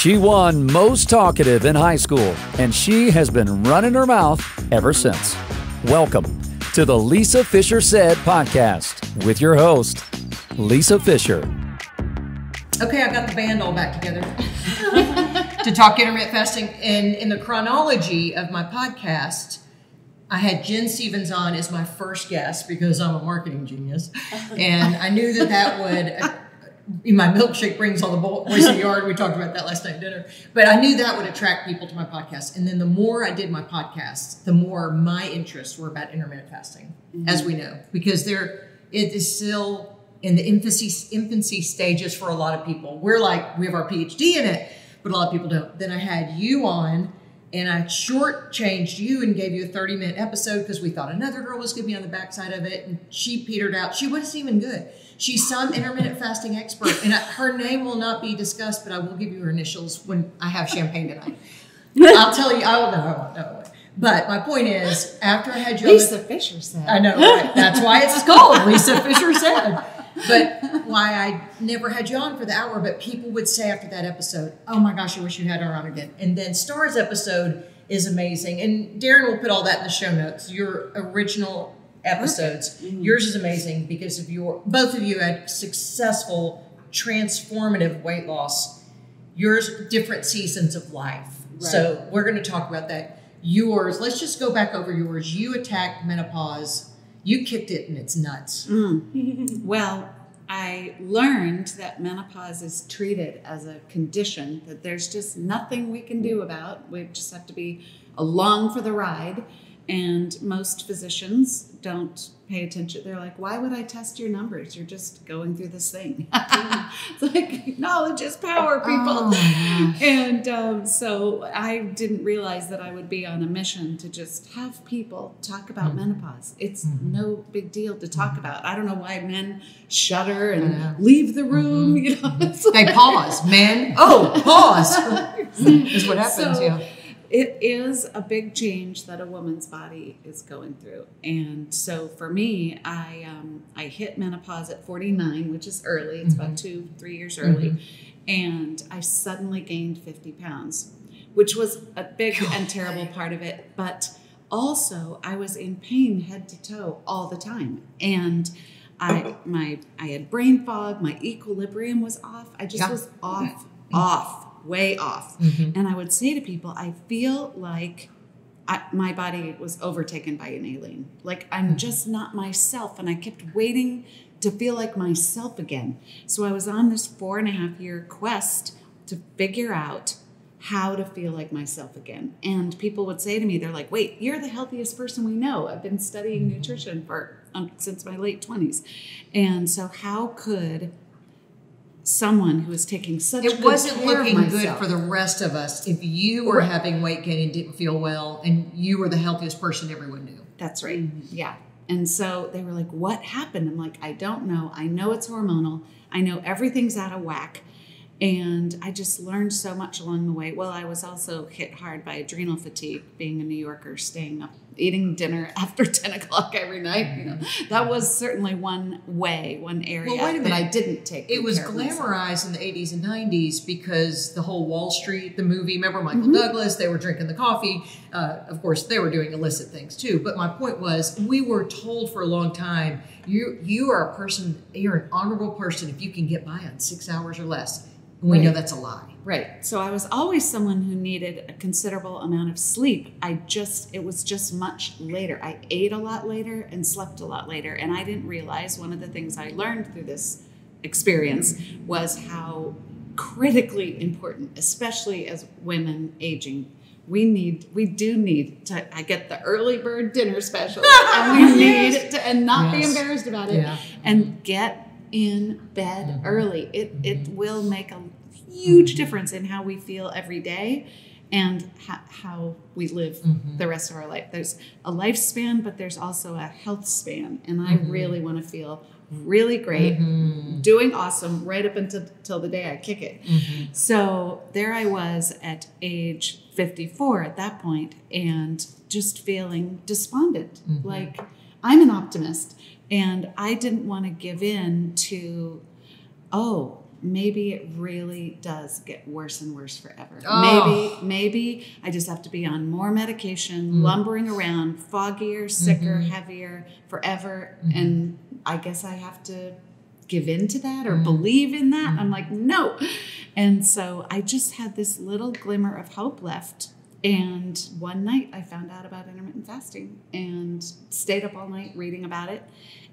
She won most talkative in high school, and she has been running her mouth ever since. Welcome to the Lisa Fischer Said podcast with your host, Lisa Fischer. Okay, I got the band all back together to talk intermittent fasting. And in the chronology of my podcast, I had Gin Stephens on as my first guest because I'm a marketing genius. And I knew that that would, my milkshake brings all the boys in the yard. We talked about that last night at dinner. But I knew that would attract people to my podcast. And then the more I did my podcast, the more my interests were about intermittent fasting, mm-hmm. as we know, because there, it is still in the infancy, infancy stages for a lot of people. We're like, we have our PhD in it, but a lot of people don't. Then I had you on and I shortchanged you and gave you a 30 minute episode because we thought another girl was going to be on the backside of it, and she petered out. She wasn't even good. She's some intermittent fasting expert, and her name will not be discussed, but I will give you her initials when I have champagne tonight. I'll tell you. I will know. But my point is, after I had you, Lisa the, Fischer said. I know, right? That's why it's called Lisa Fischer said but why I never had you on for the hour, but people would say after that episode, oh my gosh, I wish you had her on again. And then Star's episode is amazing. And Darren will put all that in the show notes. Your original episodes. Mm-hmm. Yours is amazing because of your both of you had successful, transformative weight loss. Yours different seasons of life. Right. So we're going to talk about that. Yours, let's just go back over yours. You attacked menopause you kicked it in its nuts. Mm. well, I learned that menopause is treated as a condition that there's just nothing we can do about. We just have to be along for the ride. And most physicians don't pay attention. They're like, why would I test your numbers? You're just going through this thing. it's like knowledge is power, people. Oh, and um, so I didn't realize that I would be on a mission to just have people talk about mm-hmm. menopause. It's mm-hmm. no big deal to talk mm-hmm. about. I don't know why men shudder and leave the room. Mm-hmm. You know, they like, pause. Men, oh, pause is what happens. So, yeah it is a big change that a woman's body is going through and so for me i um, i hit menopause at 49 which is early it's mm-hmm. about two three years early mm-hmm. and i suddenly gained 50 pounds which was a big God. and terrible part of it but also i was in pain head to toe all the time and I my I had brain fog, my equilibrium was off. I just yeah. was off, off way off. Mm-hmm. And I would say to people, I feel like I, my body was overtaken by an alien. Like I'm mm-hmm. just not myself. And I kept waiting to feel like myself again. So I was on this four and a half year quest to figure out how to feel like myself again. And people would say to me, they're like, wait, you're the healthiest person we know. I've been studying mm-hmm. nutrition for um, since my late 20s. And so, how could someone who was taking such it wasn't looking good for the rest of us if you were right. having weight gain and didn't feel well and you were the healthiest person everyone knew. That's right. Mm-hmm. yeah. And so they were like what happened? I'm like i don't know. I know it's hormonal. I know everything's out of whack. And I just learned so much along the way. Well, I was also hit hard by adrenal fatigue, being a New Yorker, staying up, eating dinner after 10 o'clock every night. You know, that was certainly one way, one area well, that I didn't take. It was glamorized in the 80s and 90s because the whole Wall Street, the movie, remember Michael mm-hmm. Douglas? They were drinking the coffee. Uh, of course, they were doing illicit things too. But my point was, we were told for a long time, you you are a person, you're an honorable person if you can get by on six hours or less we know that's a lie. Right. So I was always someone who needed a considerable amount of sleep. I just, it was just much later. I ate a lot later and slept a lot later. And I didn't realize one of the things I learned through this experience was how critically important, especially as women aging, we need we do need to I get the early bird dinner special and we need to and not yes. be embarrassed about it yeah. and get in bed mm-hmm. early. It it mm-hmm. will make a huge difference in how we feel every day and ha- how we live mm-hmm. the rest of our life. There's a lifespan, but there's also a health span, and I mm-hmm. really want to feel really great, mm-hmm. doing awesome right up until, the day I kick it. Mm-hmm. So there I was at age 54 at that point, and just feeling despondent. Like I'm an optimist and I didn't want to give in to, oh, maybe it really does get worse and worse forever. Oh. Maybe, maybe I just have to be on more medication, mm. lumbering around, foggier, sicker, mm-hmm. heavier forever. Mm-hmm. And I guess I have to give in to that or mm. believe in that. Mm. I'm like, no. And so I just had this little glimmer of hope left. And one night I found out about intermittent fasting and stayed up all night reading about it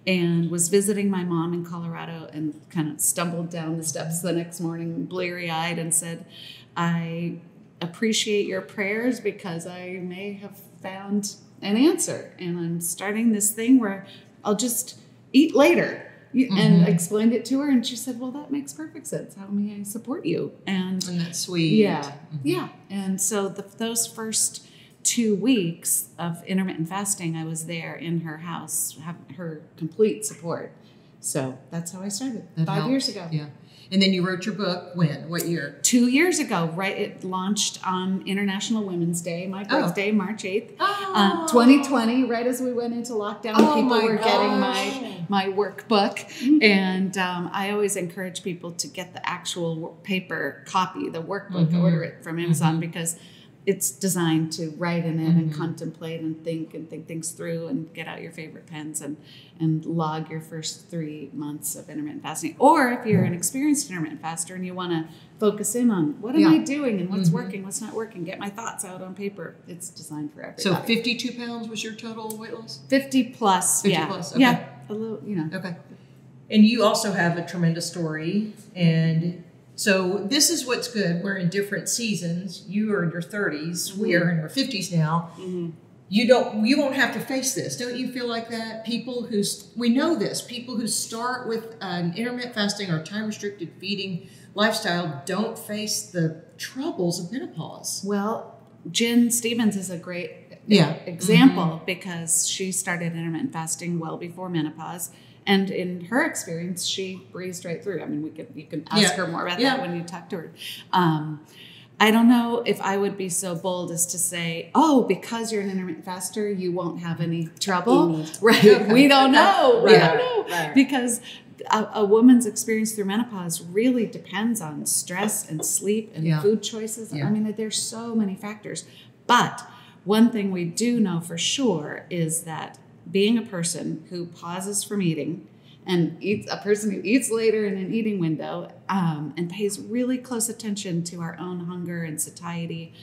and was visiting my mom in Colorado and kind of stumbled down the steps the next morning bleary eyed and said, I appreciate your prayers because I may have found an answer. And I'm starting this thing where I'll just eat later. You- And mm-hmm. explained it to her, and she said, Well, that makes perfect sense. How may I support you? And And that's sweet. yeah, mm-hmm. yeah. And so the, those first two weeks of intermittent fasting, I was there in her house, have her complete support. So that's how I started That five helped. years ago. Yeah. And then you wrote your book when? What year? Two years ago, right? It launched on International Women's Day, my Oh. birthday, March 8th. Oh. Uh, 2020, right as we went into lockdown, Oh people were getting my my workbook, and um, I always encourage people to get the actual paper copy, the workbook, Mhm. order it from Amazon because it's designed to write in it and Mhm. contemplate and think and think things through and get out your favorite pens and and log your first three months of intermittent fasting. Or if you're an experienced intermittent faster and you want to focus in on what am Yeah. I doing and what's Mhm. working, what's not working, get my thoughts out on paper. It's designed for everybody. So 52 pounds was your total weight loss? 50 plus. 50 yeah. plus, okay. Yeah. A little, you know. Okay. And you also have a tremendous story. And so this is what's good. We're in different seasons. You are in your 30s. We mm-hmm. are in our 50s now. Mm-hmm. You don't. You won't have to face this. Don't you feel like that? People who we know this. People who start with an intermittent fasting or time restricted feeding lifestyle don't face the troubles of menopause. Well, Gin Stephens is a great Yeah. example mm-hmm. because she started intermittent fasting well before menopause. And in her experience, she breezed right through. I mean, we could you can ask Yeah. her more about Yeah. that when you talk to her. Um, I don't know if I would be so bold as to say, "Oh, because you're an intermittent faster, you won't have any trouble." Right? Okay. We don't know. We don't know Right. because a, a woman's experience through menopause really depends on stress and sleep and Yeah. food choices. Yeah. I mean, there's so many factors. But one thing we do know for sure is that being a person who pauses from eating and eats a person who eats later in an eating window um, and pays really close attention to our own hunger and satiety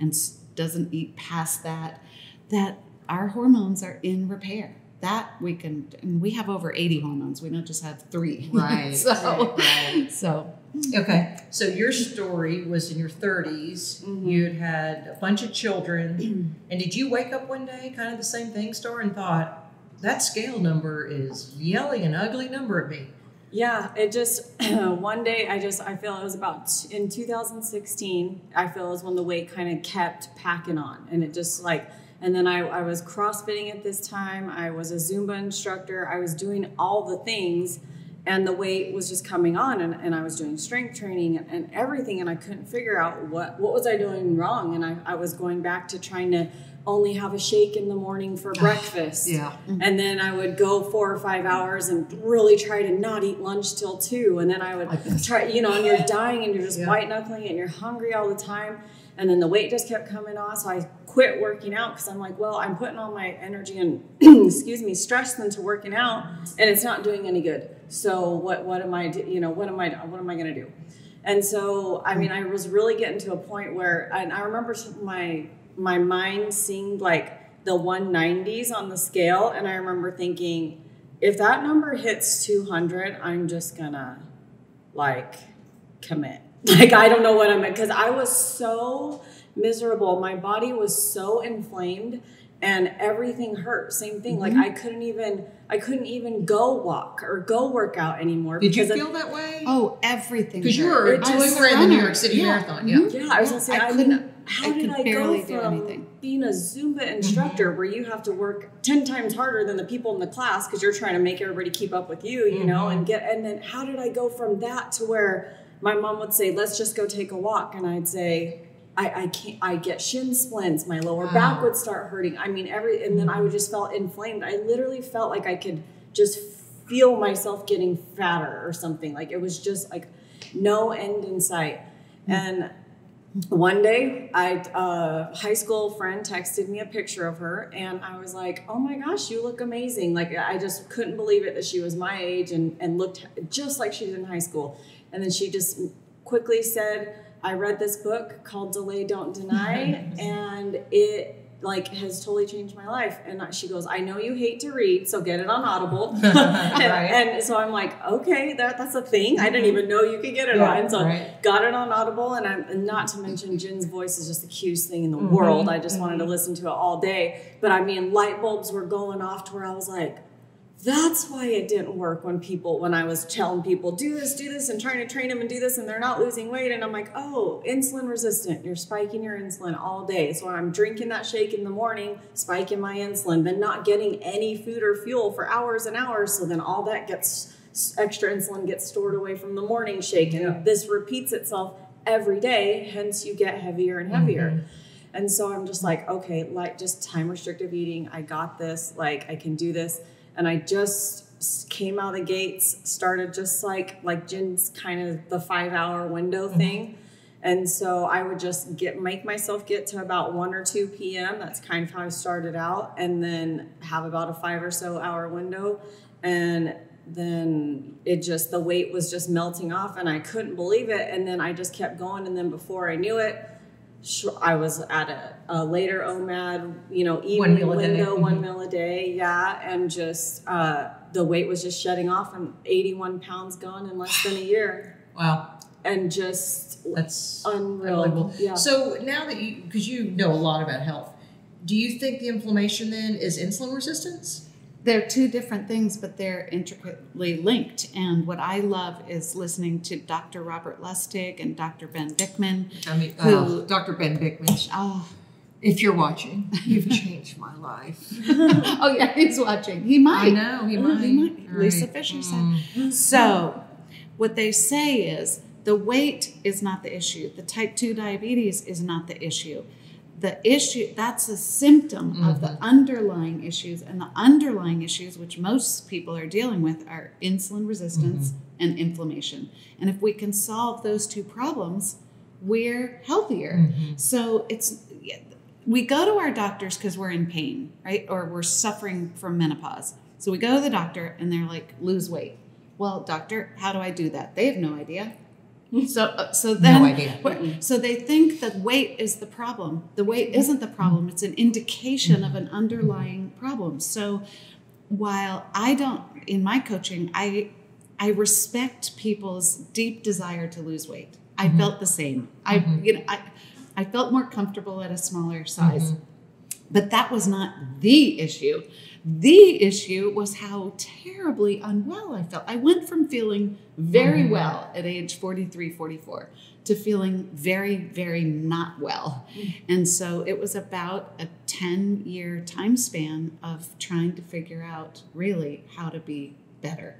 and doesn't eat past that that our hormones are in repair. That we can and we have over 80 hormones. We don't just have three. Right, so right, so Okay, so your story was in your 30s. Mm-hmm. You'd had a bunch of children. and did you wake up one day, kind of the same thing, Star, and thought, that scale number is yelling an ugly number at me? Yeah, it just one day I just I feel it was about t- in 2016. I feel is when the weight kind of kept packing on, and it just like and then I, I was crossfitting at this time. I was a Zumba instructor. I was doing all the things, and the weight was just coming on, and, and I was doing strength training and, and everything, and I couldn't figure out what what was I doing wrong, and I, I was going back to trying to only have a shake in the morning for breakfast. Yeah. Mm-hmm. And then I would go four or five hours and really try to not eat lunch till two. And then I would try, you know, and you're dying and you're just Yeah. white knuckling and you're hungry all the time. And then the weight just kept coming on. So I quit working out because I'm like, well, I'm putting all my energy and, excuse me, stress into working out and it's not doing any good. So what, what am I, you know, what am I, what am I going to do? And so, I mean, I was really getting to a point where, and I remember my my mind seemed like the 190s on the scale, and I remember thinking, if that number hits 200, I'm just gonna like commit. Like I don't know what I'm because I was so miserable. My body was so inflamed and everything hurt. Same thing. Like mm-hmm. I couldn't even I couldn't even go walk or go work out anymore. Did you because of- feel that way? oh everything Because you hurt. were, It just- I was a the New. York City Yeah. Marathon, yeah. Mhm. Yeah, I was gonna say, I I, couldn't- mean, how I did could I go barely do from anything. being a Zumba mm-hmm. instructor where you have to work ten times harder than the people in the class because you're trying to make everybody keep up with you, you know, mm-hmm. and get and then how did I go from that to where my mom would say, "Let's just go take a walk," and I'd say. I, I can't. I get shin splints. My lower Wow. back would start hurting. I mean, every and then I would just felt inflamed. I literally felt like I could just feel myself getting fatter or something. Like it was just like no end in sight. Hmm. And one day, I a high school friend texted me a picture of her, and I was like, "Oh my gosh, you look amazing!" Like I just couldn't believe it that she was my age and and looked just like she was in high school. And then she just quickly said, "I read this book called Delay Don't Deny, and it." like has totally changed my life and she goes i know you hate to read so get it on audible and, Right. and so i'm like okay that, that's a thing i didn't even know you could get it Yeah, on so right. got it on audible and i'm and not to mention Gin's voice is just the cutest thing in the Mm-hmm. world i just wanted to listen to it all day but i mean light bulbs were going off to where i was like that's why it didn't work when people when i was telling people do this do this and trying to train them and do this and they're not losing weight and i'm like oh insulin resistant you're spiking your insulin all day so i'm drinking that shake in the morning spiking my insulin then not getting any food or fuel for hours and hours so then all that gets extra insulin gets stored away from the morning shake and Yeah. this repeats itself every day hence you get heavier and heavier mm-hmm. and so I'm just like, okay, like just time restrictive eating. I got this. Like I can do this. And I just came out of the gates, started just like like Gin's kind of the five hour window mm-hmm. thing. And so I would just get make myself get to about one or two p.m. That's kind of how I started out, and then have about a five or so hour window, and then it just the weight was just melting off, and I couldn't believe it. And then I just kept going, and then before I knew it, I was at a, a later OMAD, you know, evening a day. window, one meal a day, yeah, and just uh, the weight was just shedding off, and 81 pounds gone in less than a year, Wow. and just That's unreal. unbelievable. Yeah. So now that you, because you know a lot about health, do you think the inflammation then is insulin resistance? They're two different things, but they're intricately linked. And what I love is listening to Dr. Robert Lustig and Dr. Ben Bikman. I mean, Who- uh, Dr. Ben Bikman, Oh, if you're watching, you've changed my life. oh yeah, he's watching. He might. I know, he Oh, might. He might. Right. Lisa Fischer said. So, what they say is the weight is not the issue. The type 2 diabetes is not the issue. The issue, that's a symptom of the mm-hmm. underlying issues. And the underlying issues, which most people are dealing with, are insulin resistance mm-hmm. and inflammation. And if we can solve those two problems, we're healthier. Mm-hmm. So, it's, we go to our doctors because we're in pain, right? Or we're suffering from menopause. So we go to the doctor and they're like, lose weight. Well, doctor, how do I do that? They have no idea. So, uh, so then, idea. so they think that weight is the problem. The weight mm-hmm. isn't the problem. It's an indication of mm-hmm. an underlying problem. So, while I don't, in my coaching, I, I respect people's deep desire to lose weight. I mm-hmm. felt the same. I, you know, I, I felt more comfortable at a smaller size. But that was not the issue. The issue was how terribly unwell I felt. I went from feeling very mm-hmm. well at age 43, 44 to feeling very, very not well. Mm. And so it was about a 10 year time span of trying to figure out really how to be better.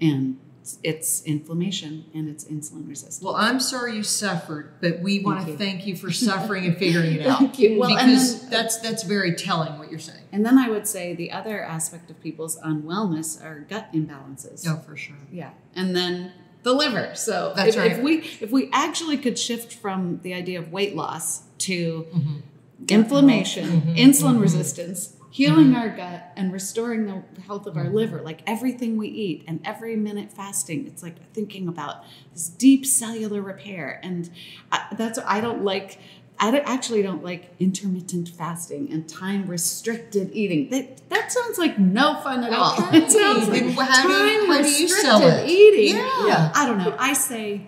And it's- it's inflammation and it's insulin resistance. Well, I'm sorry you suffered, but we want to you. thank you for suffering and figuring it out. Thank you. Well, because then- that's that's very telling what you're saying. And then I would say the other aspect of people's unwellness are gut imbalances. No, for sure. Yeah, and then the liver. So That's if, right. if we if we actually could shift from the idea of weight loss to Mm-hmm. inflammation, insulin resistance, healing our gut, and restoring the health of our Mm-hmm. liver, like everything we eat and every minute fasting, it's like thinking about this deep cellular repair. And I, that's I don't like. I don't- actually don't like intermittent fasting and time restricted eating. That that sounds like no fun at all. Okay. It sounds like Then how do you- time do you sell restricted it? eating. Yeah. I don't know. I say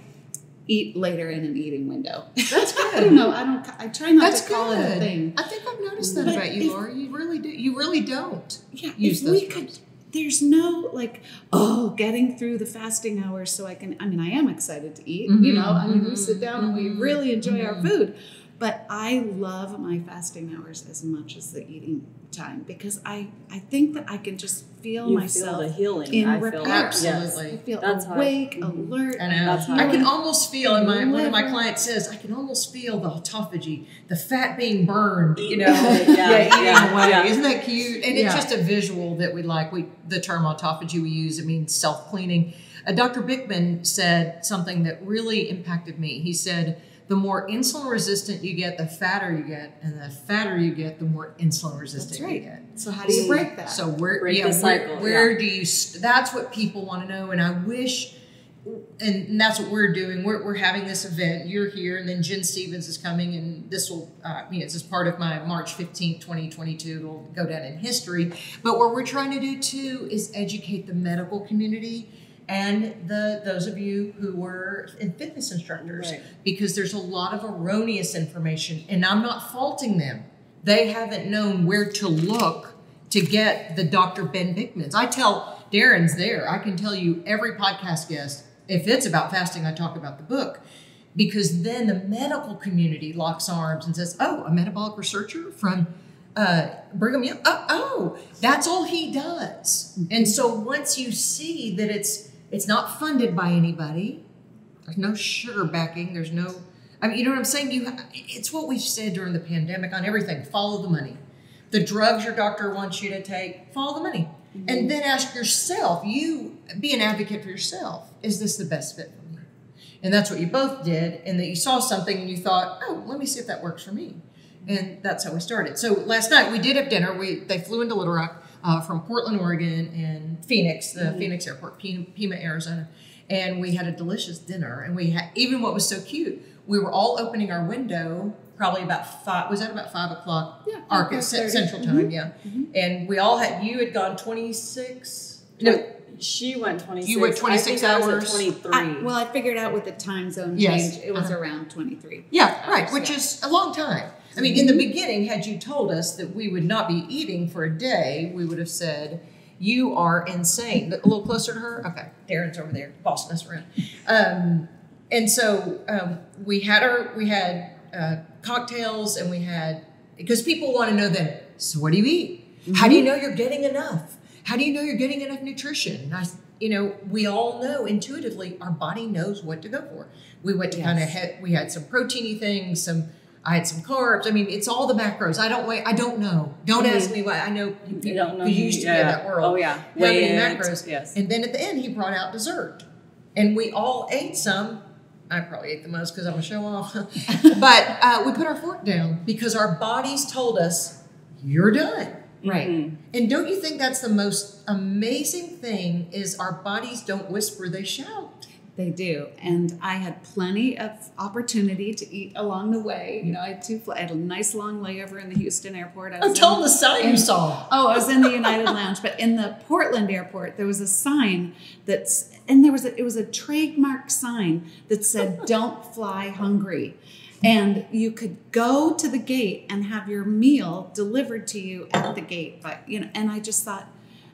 eat later in an eating window. That's good. I don't know. I don't. I try not That's to call it a thing. I think I've noticed that But about you, if- Laurie. You really do. You really don't. Yeah, Use if we terms. could. There's no like, oh, getting through the fasting hours so I can. I mean, I am excited to eat. You know, I mean, we mm-hmm. sit down and we mm-hmm. really enjoy our mm-hmm. food. But I love my fasting hours as much as the eating time because I I think that I can just feel You myself feel the healing. in I repair. feel that. Absolutely. I feel That's how I- awake, alert. I know. That's I I can almost feel, and my one of my clients says, I can almost feel the autophagy, the fat being burned. You know, Yeah, eating yeah, away. yeah. Isn't that cute? And Yeah. it's just a visual that we like. We the term autophagy we use it means self cleaning. Uh, Dr. Bikman said something that really impacted me. He said, the more insulin resistant you get, the fatter you get, and the fatter you get, the more insulin resistant That's you get. So how do you break that? So where, Break yeah, the cycle, where, where yeah. do you? That's what people want to know, and I wish, and that's what we're doing. We're, we're having this event. You're here, and then Gin Stephens is coming, and this will, uh, you know, this is part of my March fifteenth, twenty twenty two. It'll go down in history. But what we're trying to do too is educate the medical community and the those of you who were in fitness instructors Right. because there's a lot of erroneous information, and I'm not faulting them. They haven't known where to look to get the Dr. Ben Bikmans. I tell Darren's there. I can tell you every podcast guest, if it's about fasting, I talk about the book. Because then the medical community locks arms and says, Oh, a metabolic researcher from uh, Brigham Young. Oh, oh, that's all he does. And so once you see that it's it's not funded by anybody, there's no sugar backing. There's no, I mean, you know what I'm saying? You, it's what we've said during the pandemic on everything. Follow the money. The drugs your doctor wants you to take, follow the money, mm-hmm. and then ask yourself. You be an advocate for yourself. Is this the best fit for me? And that's what you both did, and that you saw something and you thought, oh, let me see if that works for me. And that's how we started. So last night we did have dinner. We they flew into Little Rock uh, from Portland, Oregon, and Phoenix, the Phoenix airport, Pima, Arizona, and we had a delicious dinner. And we had even what was so cute. We were all opening our window probably about five. Was that about five o'clock? Yeah, Arc 5:30. Central Time. Yeah, and we all had. You had gone twenty six. No, She went 26. You went 26 I was at hours? 23. I, well, I figured out with the time zone Yes. change, it was Uh-huh. around 23. Yeah, right, which yeah. is a long time. I mean, in the beginning, had you told us that we would not be eating for a day, we would have said, You are insane. A little closer to her? Okay, Darren's over there, bossing us around. Um, and so um, we had our, we had uh, cocktails and we had, because people want to know then, so what do you eat? How do you know you're getting enough? How do you know you're getting enough nutrition? I, you know, we all know intuitively our body knows what to go for. We went to kind of Yes. we had some proteiny things, some I had some carbs. I mean, it's all the macros. I don't weigh. I don't know. Don't ask me why. I know you, You don't know. You used to be in that world. Oh, yeah. How many macros? Yes. And then at the end, he brought out dessert, and we all ate some. I probably ate the most because I'm a show off. but uh, we put our fork down because our bodies told us, "You're done." Right. Mhm. And don't you think that's the most amazing thing? Is our bodies don't whisper; they shout. They do. And I had plenty of opportunity to eat along the way. You know, I had two, I had a nice long layover in the Houston airport. I Oh, was tell in- the sign you saw. Oh, I was in the United Lounge, but in the Portland airport, there was a sign that's, and there was a, it was a trademark sign that said, "Don't fly hungry," and you could go to the gate and have your meal delivered to you at the gate. But you know, and I just thought,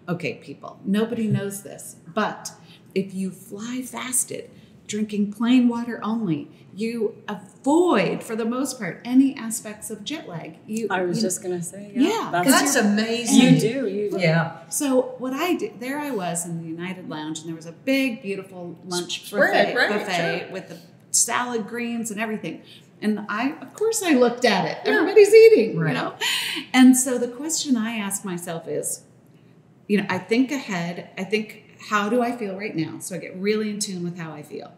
okay, people, nobody knows this, but if you fly fasted, drinking plain water only, you avoid, for the most part, any aspects of jet lag. You, I was you- just going to say, Yeah, yeah. 'cause That's you're- amazing. you do. You do. Yeah. So what I did, there I was in the United Lounge, and there was a big, beautiful lunch Spread, buffet, right, buffet sure. with the salad, greens, and everything. And I, of course, I looked at it. Everybody's eating, Right. you know. And so the question I ask myself is, you know, I think ahead. I think, how do I feel right now? So I get really in tune with how I feel.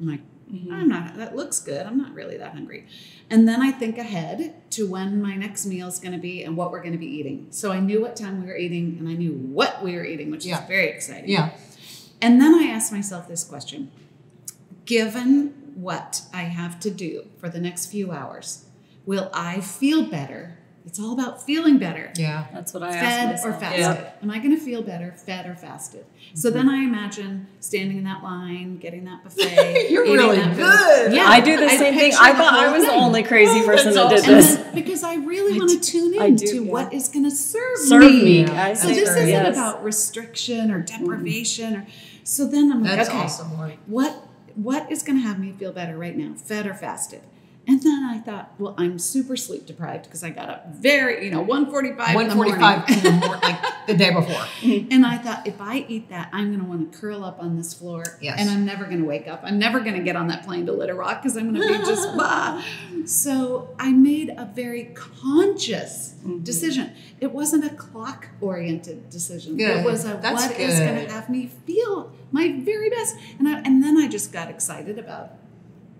I'm like, mm-hmm. I'm not. That looks good. I'm not really that hungry. And then I think ahead to when my next meal is going to be and what we're going to be eating. So I knew what time we were eating and I knew what we were eating, which Yeah. is very exciting. Yeah. And then I asked myself this question Given what I have to do for the next few hours, will I feel better? It's all about feeling better. Yeah. That's what I Fed asked or myself. fasted? Am I going to feel better, fed or fasted? So Mm-hmm. then I imagine standing in that line, getting that buffet. You're really that food. good. Yeah, I do the same thing. I thought I whole was the only crazy Oh, person that's that did awesome. And this. then, because I really want to tune in do, to yeah. what is going to serve, Serve me. Yeah. So this isn't yes. about restriction or deprivation or. So then I'm like, That's okay, awesome. What what is going to have me feel better right now, fed or fasted? And then I thought, well, I'm super sleep deprived because I got up very, you know, 145 one in the morning. in the morning, like the day before. And I thought, if I eat that, I'm going to want to curl up on this floor, Yes. and I'm never going to wake up. I'm never going to get on that plane to Little Rock because I'm going to be just blah. So I made a very conscious Mm-hmm. decision. It wasn't a clock oriented decision. Good. It was a That's what is going to have me feel my very best. And I, and then I just got excited about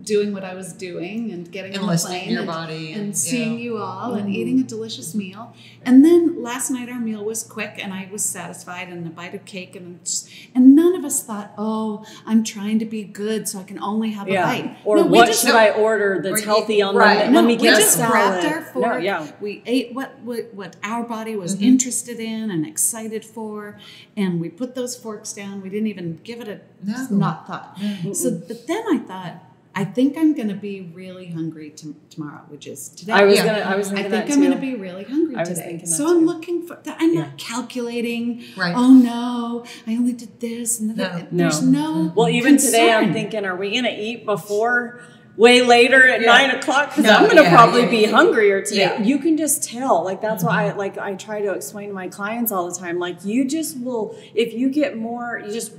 doing what I was doing and getting And on the listening plane your and, body and, and- seeing yeah. you all and eating a delicious meal. And then last night our meal was quick and I was satisfied and a bite of cake and just, and none of us thought, oh, I'm trying to be good so I can only have a bite. Or No, what just- should I order that's healthy on right. the no, let me we get a just grabbed salad. our fork. No, yeah. We ate what, what what our body was Mm-hmm. interested in and excited for, and we put those forks down. We didn't even give it a No. not thought. So, but then I thought, I think I'm going to be really hungry to, tomorrow, which is today. I was Yeah. gonna I was I think I'm going to be really hungry today. So I'm too. looking for. I'm Yeah. not calculating. Right. Oh no, I only did this and No. that. There's No. no. Well, even today, I'm thinking, are we going to eat before way later at Yeah. nine o'clock? Because No, I'm going to yeah, probably yeah, be hungrier today. Yeah. You can just tell. Like that's why I like I try to explain to my clients all the time. Like you just will if you get more. You just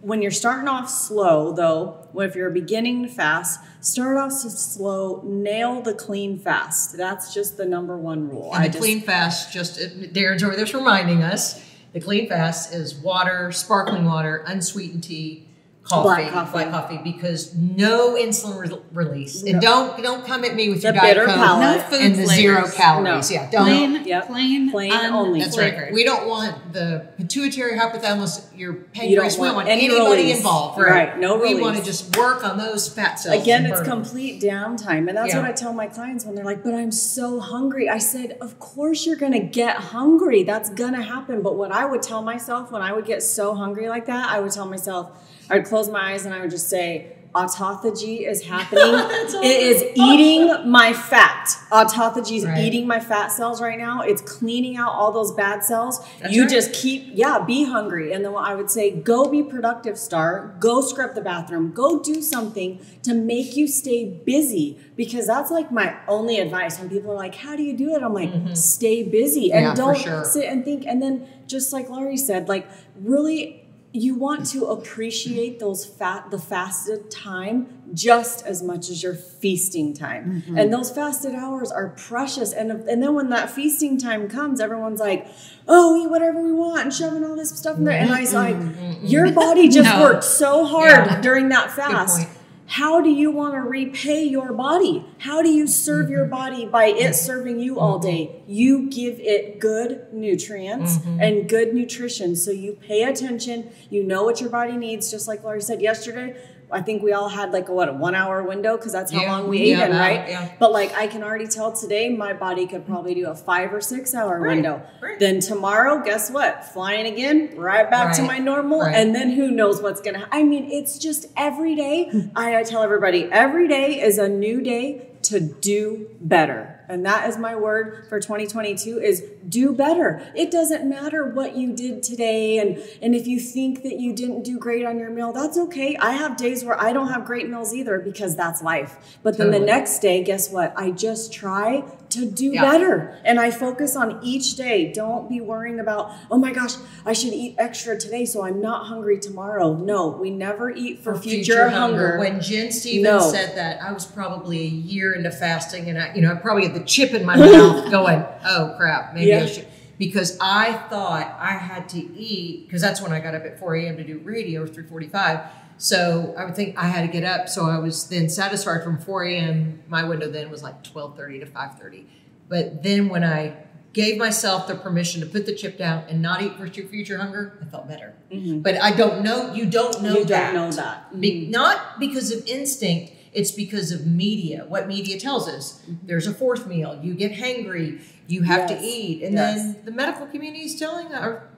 when you're starting off slow though. If you're beginning fast, start off slow. Nail the clean fast. That's just the number one rule. And I the just, clean fast, just Darren's over there's reminding us, the clean fast is water, sparkling water, unsweetened tea, coffee, Black coffee. black coffee, because no insulin re- release. And don't don't come at me with your The diet bitter coke palate. No food and the zero calories. No. Yeah, don't. plain, Yep. plain, Plain only. That's right. unflavored. We don't want the pituitary hypothalamus, your You don't pancreas. we don't want want any anybody release. involved. Right, no We release. want to just work on those fat cells. Again, it's complete downtime. And that's Yeah. what I tell my clients when they're like, but I'm so hungry. I said, of course you're going to get hungry. That's going to happen. But what I would tell myself when I would get so hungry like that, I would tell myself, I would close my eyes and I would just say, autophagy is happening. it is eating my fat. Autophagy is Right. eating my fat cells right now. It's cleaning out all those bad cells. That's you right. just keep, yeah, be hungry. And then I would say, go be productive, Star. Go scrub the bathroom. Go do something to make you stay busy because that's like my only advice when people are like, how do you do it? I'm like, stay busy and. Yeah, don't sure. sit and think. And then just like Laurie said, like really you want to appreciate those fat the fasted time just as much as your feasting time Mm-hmm. and those fasted hours are precious and and then when that feasting time comes everyone's like oh eat whatever we want and shoving all this stuff in there and i was like your body just No. worked so hard Yeah. during that fast. How do you want to repay your body? How do you serve your mm-hmm. body by it serving you all mm-hmm. day? You give it good nutrients mm-hmm. and good nutrition. So you pay attention, you know what your body needs, just like Laurie said yesterday. I think we all had like a what a one hour window because that's how Yeah, long we ate in, right? yeah. But like I can already tell today my body could probably do a five or six hour Right, window. right. Then tomorrow, guess what? Flying again, right back to my normal, right. and then who knows what's gonna i mean it's just every day I, I tell everybody every day is a new day to do better and that is my word for 2022 is do better. It doesn't matter what you did today and and if you think that you didn't do great on your meal that's okay. I have days where i don't have great meals either because that's life. But then the next day guess what? I just try to do Yeah. better and I focus on each day. Don't be worrying about, oh my gosh, I should eat extra today so I'm not hungry tomorrow. No, we never eat for, future, hunger. When Gin Stephens No. said that, I was probably a year into fasting, and I, you know, I probably had the chip in my mouth, going, "Oh crap, maybe I should." Because I thought I had to eat, because that's when I got up at 4 a.m. to do radio, 3:45. So I would think I had to get up. So I was then satisfied from 4 a.m. My window then was like 12:30 to 5:30. But then when I gave myself the permission to put the chip down and not eat for future hunger, I felt better. But I don't know. You don't know Mm-hmm. You don't that. know that. Be- not because of instinct. It's because of media. What media tells us. There's a fourth meal. You get hangry. You have to eat. And Yes. then the medical community is telling or,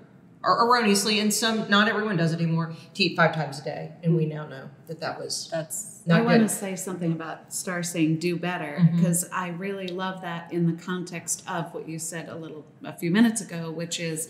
or erroneously, and some not everyone does it anymore, to eat five times a day. And we now know that that was That's I not want to say something about Star saying "do better" Mm-hmm. because I really love that in the context of what you said a little a few minutes ago, which is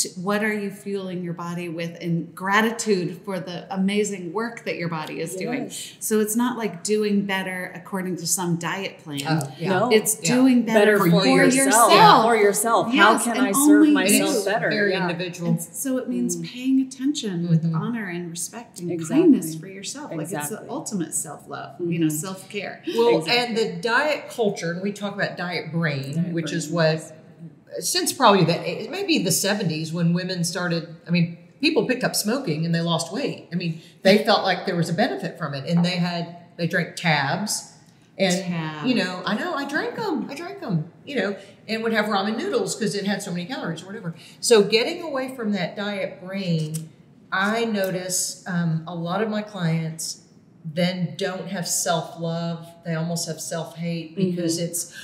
to, what are you fueling your body with in gratitude for the amazing work that your body is doing so it's not like doing better according to some diet plan Oh, yeah. No. it's Yeah. doing better, better for, for yourself. yourself. For yourself. Yes, How can and I serve myself better? very Yeah. individual. And so it means mm. paying attention with mm-hmm. honor and respect and Exactly. kindness for yourself. Like it's the ultimate self love, you know, mm-hmm. self care. Well, and the diet culture, and we talk about diet brain, Diet which is what, since probably the maybe the seventies when women started. I mean, people picked up smoking and they lost weight. I mean, they felt like there was a benefit from it, and they had they drank tabs, and Tab. you know, I know I drank them, I drank them, you know, and would have ramen noodles because it had so many calories or whatever. So getting away from that diet brain, I notice um, a lot of my clients then don't have self love. They almost have self hate because it's,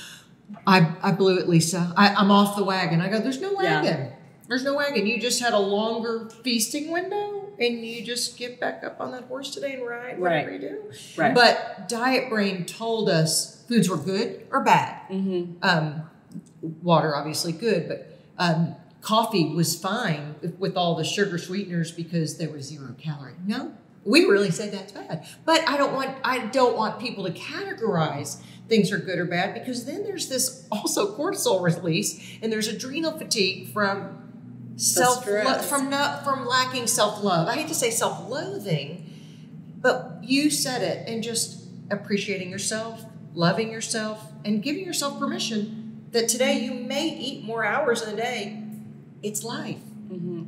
I, I blew it, Lisa. I, I'm off the wagon. I go, there's no Yeah. wagon. There's no wagon. You just had a longer feasting window and you just get back up on that horse today and ride whatever Right. you do. Right. But Diet Brain told us foods were good or bad. Mm-hmm. Um, water, obviously, good, but um, coffee was fine with- with all the sugar sweeteners because there was zero calorie. No, we really said that's bad. But I don't want I don't want people to categorize things are good or bad because then there's this also cortisol release and there's adrenal fatigue from self from not from lacking self love. I hate to say self loathing, but you said it and just appreciating yourself, loving yourself, and giving yourself permission that today you may eat more hours in a day. It's life. Mm-hmm.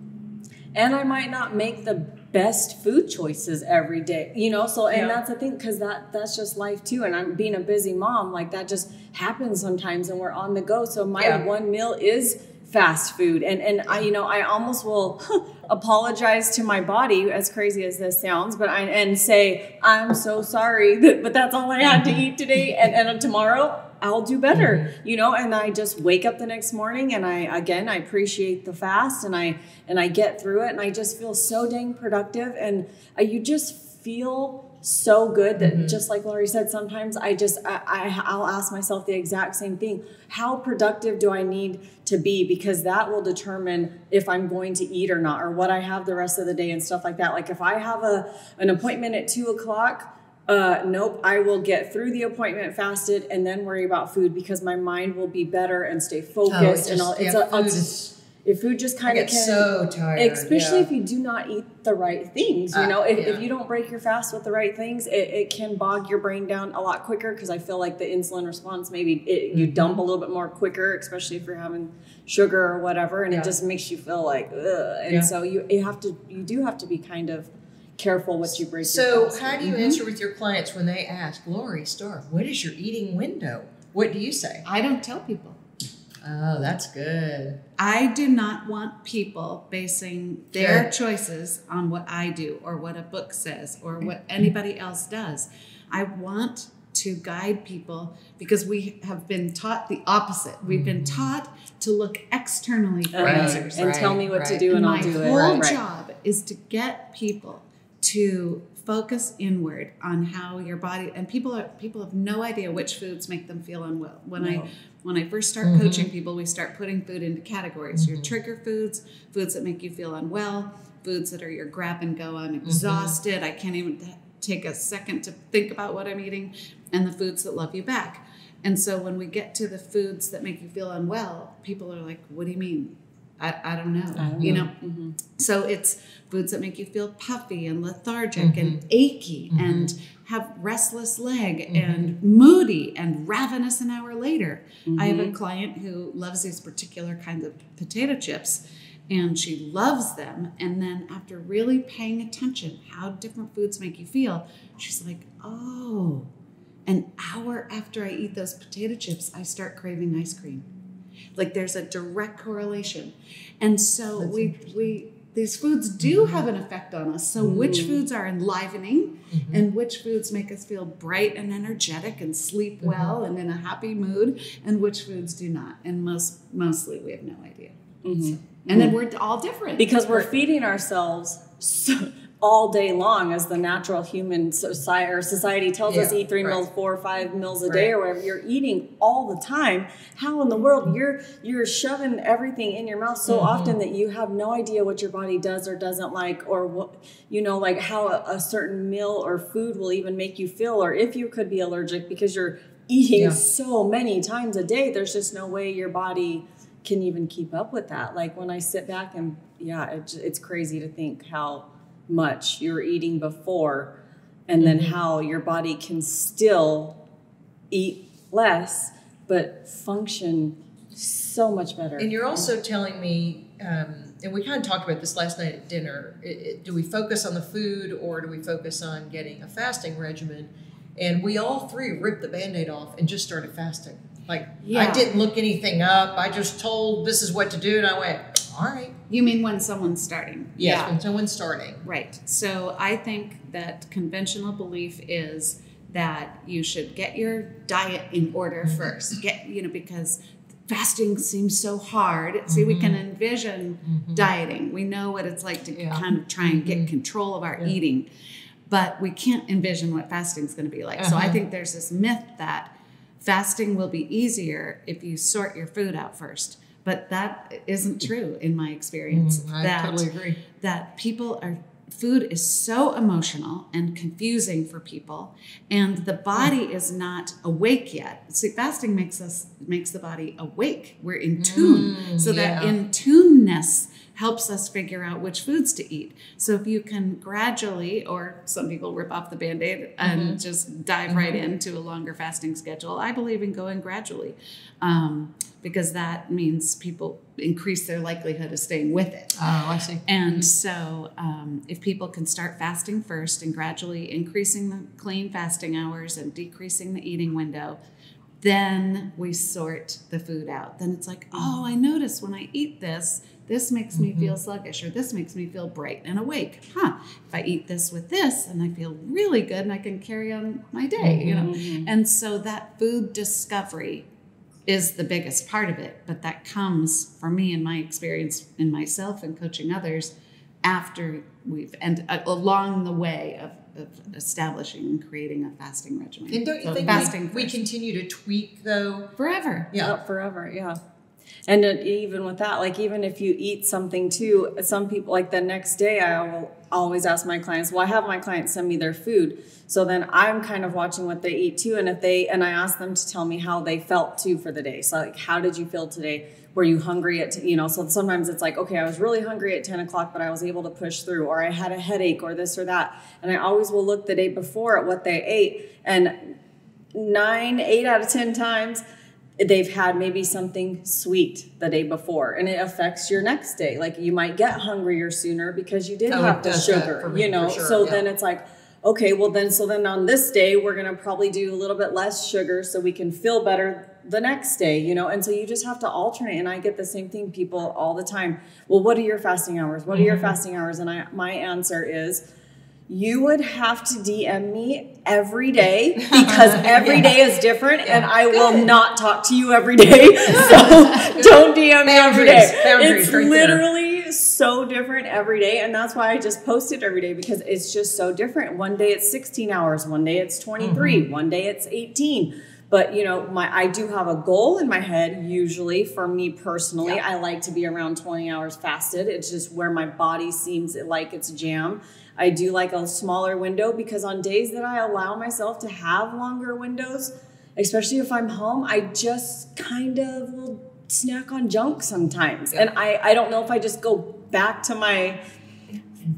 and I might not make the best food choices every day, you know. So, and Yeah. that's the thing, because that that's just life too. And I'm being a busy mom, like that just happens sometimes, and we're on the go. So my Yeah. one meal is fast food, and and I, you know, I almost will apologize to my body, as crazy as this sounds, but I and say I'm so sorry, that, but that's all I had to eat today, and and tomorrow. I'll do better, you know, and I just wake up the next morning and I again I appreciate the fast and I and I get through it and I just feel so dang productive and uh, you just feel so good that just like Laurie said sometimes I just I, I I'll ask myself the exact same thing. How productive do I need to be? Because that will determine if I'm going to eat or not or what I have the rest of the day and stuff like that. Like if I have a an appointment at two o'clock uh, nope, I will get through the appointment fasted and then worry about food because my mind will be better and stay focused. and all, it's yeah, a, food is, if food just kind of can, so tired. especially yeah. if you do not eat the right things. You Uh, know, if, yeah. if you don't break your fast with the right things, it, it can bog your brain down a lot quicker because I feel like the insulin response maybe it, you dump a little bit more quicker, especially if you're having sugar or whatever, and it just makes you feel like ugh. And so you you have to you do have to be kind of careful what you break. So, how do you answer mm-hmm. with your clients when they ask, Laurie Star, what is your eating window? What do you say? I don't tell people. Oh, that's good. I do not want people basing their Good. choices on what I do or what a book says or what anybody else does. I want to guide people because we have been taught the opposite. We've been mm. taught to look externally for Right. answers. and tell me what to do, and my I'll do it. My whole Right. job is to get people to focus inward on how your body and people are people have no idea which foods make them feel unwell. When I when I first start mm-hmm. coaching people, we start putting food into categories. Your mm-hmm. trigger foods, foods that make you feel unwell, foods that are your grab and go. I'm mm-hmm. exhausted. I can't even t- take a second to think about what I'm eating, and the foods that love you back. And so when we get to the foods that make you feel unwell, people are like, "What do you mean? I, I don't know." I don't you know. know. Mm-hmm. So it's foods that make you feel puffy and lethargic mm-hmm. and achy mm-hmm. and have restless leg and moody and ravenous an hour later. I have a client who loves these particular kinds of potato chips and she loves them and then after really paying attention how different foods make you feel, she's like, "Oh, an hour after I eat those potato chips, I start craving ice cream." Like there's a direct correlation. And so That's we we these foods do mm-hmm. have an effect on us. So mm-hmm. which foods are enlivening mm-hmm. and which foods make us feel bright and energetic and sleep well and in a happy mood and which foods do not. And most mostly we have no idea. So- and then we're all different. because we're feeding ourselves so, all day long as the natural human society or society tells us eat three right. meals four or five meals a day or whatever you're eating all the time how in the world you're you're shoving everything in your mouth so Mm-hmm. often that you have no idea what your body does or doesn't like or what you know like how a, a certain meal or food will even make you feel or if you could be allergic because you're eating Yeah. so many times a day there's just no way your body can even keep up with that like when i sit back and yeah it, it's crazy to think how much you were eating before and then Mm-hmm. how your body can still eat less but function so much better And you're also telling me, um, and we kind of talked about this last night at dinner. It, it, do we focus on the food or do we focus on getting a fasting regimen? And we all three ripped the band aid off and just started fasting. Like, I didn't look anything up. I just told this is what to do. And I went, all right. You mean when someone's starting? Yes, when someone's starting. Right. So I think that conventional belief is that you should get your diet in order Mm-hmm. first. Get, you know, because fasting seems so hard. See, we can envision dieting. We know what it's like to Mm-hmm. Yeah. Mm-hmm. kind of try and get control of our eating, but we can't envision what fasting is going to be like. So I Uh-huh. think there's this myth that fasting will be easier if you sort your food out first. But that isn't true in my experience. Mm, I that totally agree. that people are food is so emotional and confusing for people and the body is not awake yet see fasting makes us makes the body awake we're in tune so that yeah. in tuneness helps us figure out which foods to eat. So if you can gradually or some people rip off the band-aid and just dive right into a longer fasting schedule i believe in going gradually um, because that means people increase their likelihood of staying with it. Oh, I see. and so, um, if people can start fasting first and gradually increasing the clean fasting hours and decreasing the eating window, then we sort the food out. Then it's like, oh, I notice when I eat this, this makes me feel sluggish, or this makes me feel bright and awake. Huh? If I eat this with this, and I feel really good, and I can carry on my day, you know. And so that food discovery is the biggest part of it. But that comes for me in my experience in myself and coaching others after we've and uh, along the way of, of establishing and creating a fasting regimen. And don't you So think fasting we, we continue to tweak though? forever? Yeah. Up forever, yeah. And even with that, like even if you eat something too, some people like the next day, I will always ask my clients. Well, I have my clients send me their food, so then I'm kind of watching what they eat too, and if they and I ask them to tell me how they felt too for the day. So like, how did you feel today? Were you hungry at you know? So sometimes it's like, okay, I was really hungry at ten o'clock, but I was able to push through, or I had a headache, or this or that. And I always will look the day before at what they ate, and nine, eight out of ten times they've had maybe something sweet the day before and it affects your next day. Like you might get hungrier sooner because you did Oh, have the sugar me, you know? sure, so yeah. then it's like okay well then so then on this day we're going to probably do a little bit less sugar so we can feel better the next day you know? And so you just have to alternate and i get the same thing people all the time. Well what are your fasting hours? What are your Mm-hmm. fasting hours? And i my answer is you would have to DM me every day because every day is different and I will not talk to you every day. So don't DM me every Boundaries, day. boundaries It's right there. literally so different every day. And that's why I just post it every day because it's just so different. One day it's 16 hours, one day it's 23, Mm-hmm. one day it's 18. But you know, my I do have a goal in my head usually for me personally. Yeah. I like to be around 20 hours fasted. It's just where my body seems like it's jam. I do like a smaller window because on days that I allow myself to have longer windows, especially if I'm home, I just kind of will snack on junk sometimes. And I, I don't know if I just go back to my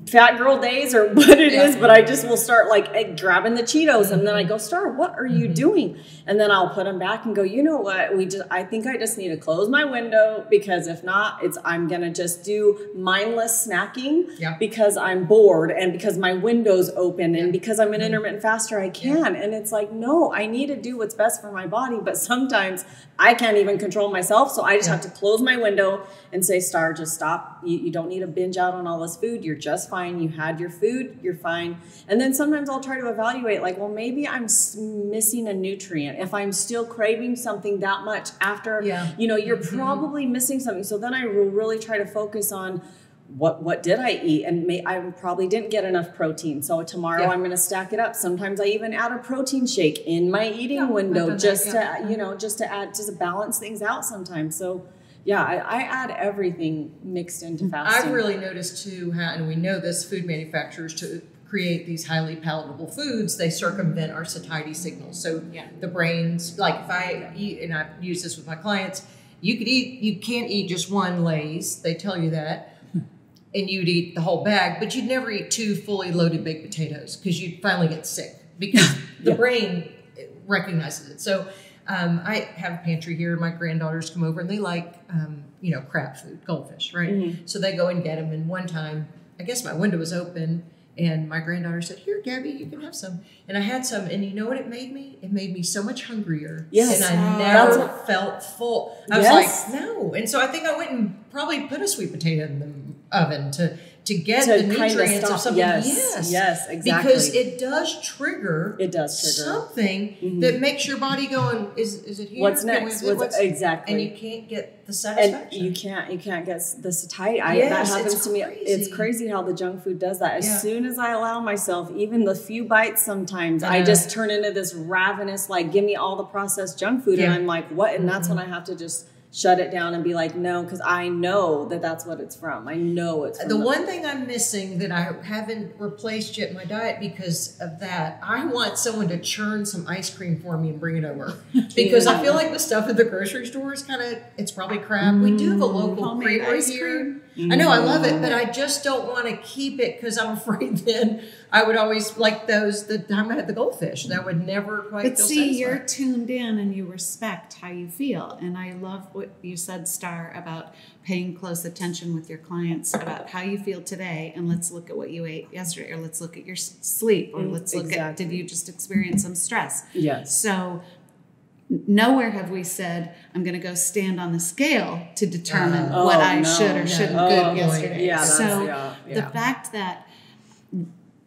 fat girl days or what it is, but I just will start like eh, grabbing the Cheetos and then I go, Star, what are you doing? And then I'll put them back and go, you know what? We just, I think I just need to close my window because if not, it's, I'm going to just do mindless snacking Yeah. because I'm bored and because my window's open and because I'm an intermittent faster, I can. And it's like, no, I need to do what's best for my body. But sometimes I can't even control myself. So I just have to close my window and say, Star, just stop. You, you don't need to binge out on all this food. You're just fine. You had your food. You're fine. And then sometimes I'll try to evaluate, like, well, maybe I'm missing a nutrient. If I'm still craving something that much after, Yeah. you know, you're mm-hmm. probably missing something. So then I will really try to focus on what what did I eat? And may, I probably didn't get enough protein. So tomorrow Yeah. I'm going to stack it up. Sometimes I even add a protein shake in my eating Yeah, window done that, just yeah. to you mm-hmm. know just to add just to balance things out sometimes. So yeah, I, I add everything mixed into mm-hmm. fasting. I've really noticed too how, and we know this food manufacturers to create these highly palatable foods, they circumvent our satiety signals. So Yeah. the brains, like if I eat, and I use this with my clients, you could eat, you can't eat just one Lay's. They tell you that. And you'd eat the whole bag, but you'd never eat two fully loaded baked potatoes because you'd finally get sick because the Yeah. brain recognizes it. So um, I have a pantry here. My granddaughters come over and they like, um, you know, crab food, goldfish, right? So they go and get them. And one time, I guess my window was open and my granddaughter said, Here, Gabby, you can have some. And I had some. And you know what it made me? It made me so much hungrier. Yes. And I never That's felt full. I was like, No. And so I think I went and probably put a sweet potato in the oven to. To get To the nutrients of something, yes, yes, yes, exactly. because it does trigger It does trigger. something that makes your body going. Is is it here? What's next? is What's- exactly. And you can't get the and satisfaction. you can't you can't get the satiety. I, Yes, that happens to me. It's crazy. how the junk food does that. As Yeah. soon as I allow myself, even the few bites, sometimes I I, just turn into this ravenous like, give me all the processed junk food, Yeah. Mm-hmm. and I'm like, what? And that's when I have to just shut it down and be like, no, because I know that that's what it's from. I know it's from the one thing I'm missing that I haven't replaced yet in my diet because of that, I want someone to churn some ice cream for me and bring it over. Because I feel like the stuff at the grocery store is kind of, it's probably crap. we do have a local Homemade creamery ice here. I know, I love it, but I just don't want to keep it because I'm afraid then I would always like those, the time I had the goldfish, that would never quite But see, satisfied. you're tuned in and you respect how you feel. And I love what you said, Star, about paying close attention with your clients about how you feel today. And let's look at what you ate yesterday, or let's look at your sleep, or Mm, let's look at did you just experience some stress? Yes. So nowhere have we said I'm going to go stand on the scale to determine Oh, what I no. should or shouldn't Oh, good yesterday. Yeah, so yeah, the fact that